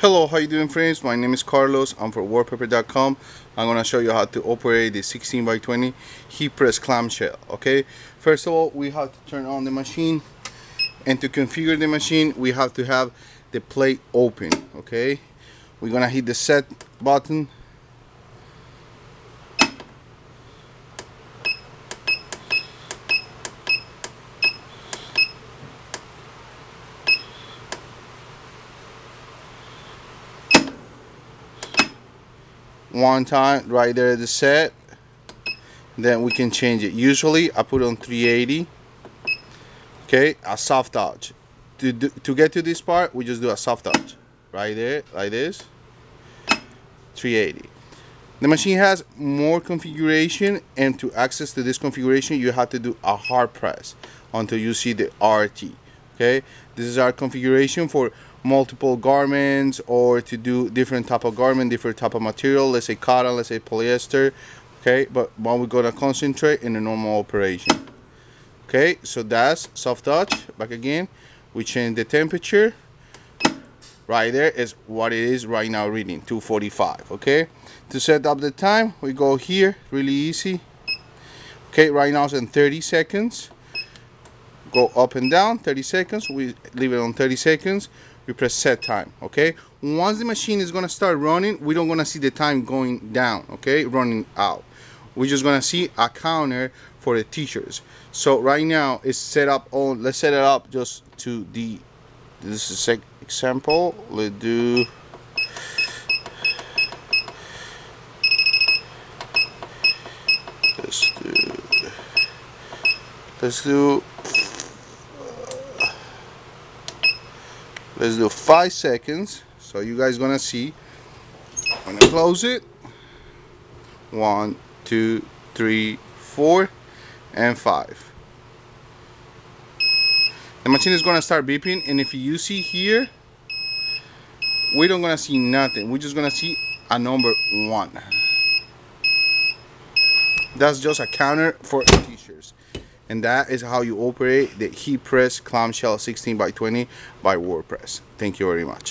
Hello, how you doing friends? My name is Carlos. I'm for WorldPaper.com. I'm going to show you how to operate the 16 by 20 heat press clamshell. Okay, first of all, we have to turn on the machine and to configure the machine, we have to have the plate open. Okay, we're going to hit the set button one time right there at the set then we can change it. Usually I put on 380 okay? A soft touch. To, do, to get to this part we just do a soft touch. Right there like this. 380 the machine has more configuration and to access to this configuration you have to do a hard press until you see the RT okay? This is our configuration for multiple garments or to do different type of garment different type of material let's say cotton let's say polyester okay? But what we're gonna concentrate in a normal operation okay? So that's soft touch back again. We change the temperature. Right there is what it is right now reading 245 okay? To set up the time we go here really easy. Okay right now it's in 30 seconds. Go up and down 30 seconds. We leave it on 30 seconds we press set time okay? Once the machine is gonna start running we don't gonna see the time going down okay? Running out. We're just gonna see a counter for the teachers. So right now it's set up on let's set it up just to the this is an example. Let's do let's do let's do let's do five seconds. So you guys gonna see. I'm gonna close it. One two three four and five. The machine is gonna start beeping and if you see here we don't gonna see nothing. We're just gonna see a number one. That's just a counter for t-shirts and that is how you operate the heat press clamshell 16 by 20 by World Paper. Thank you very much.